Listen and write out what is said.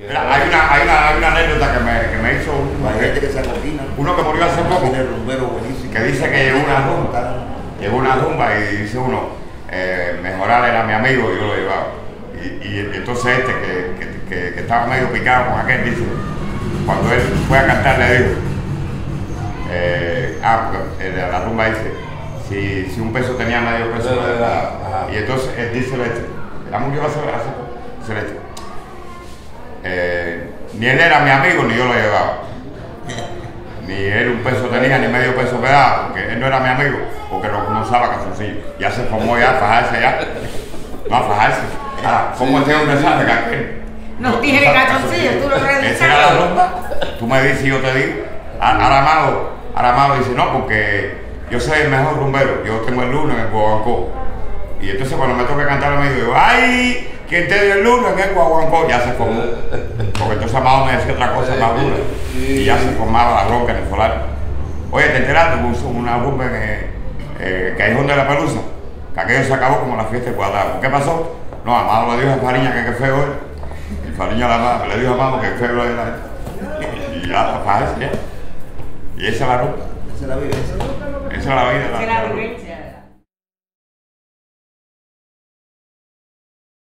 Mira, hay, una, hay, una, hay una anécdota que me, que me hizo un- Hay gente que se uno que murió hace poco, Tiene rumbero buenísimo. que dice que llegó una rumba, llegó una rumba y dice uno, eh, Mejoral era mi amigo y yo lo llevaba. Y, y entonces este que, que, que- que estaba medio picado con aquel, dice, cuando él fue a cantar le dijo, eh, ah, porque el de la rumba dice, si, si un peso tenía medio peso, daba. ajá. y entonces él dice este, la murió hace, hace poco, dice este, eh, ni él era mi amigo ni yo lo llevaba. Ni él un peso tenía ni medio peso me daba, porque él no era mi amigo, porque no, no usaba calzoncillo. Ya se formó ya a fajarse ya. No a fajarse. Ah, ¿cómo este hombre sabe que aquel? No tiene calzoncillo, tú lo revisas. Esa era la rumba. Tú me dices y yo te digo. Aramado, Aramado dice, no, porque yo soy el mejor rumbero. Yo tengo el lunes en el Guaguancó. Y entonces cuando me toca cantar me digo, ¡ay! ¿Quién te dio el lunes en el Guaguancó? Ya se formó. Porque entonces Amado me decía otra cosa más dura. Y ya se formaba la bronca en el solar. Oye, ¿te enteraste? Hubo una rumba en el eh, Callejón de la Pelusa. Que aquello se acabó como la fiesta de Guadalajara. ¿Qué pasó? No, Amado le dijo a Fariña que qué feo era. Y Fariña la, le dijo a Amado que feo era. Y ya, para eso ya. Y esa es la rumba. Esa es la vivencia. Esa es la vida. Esa es la vivencia.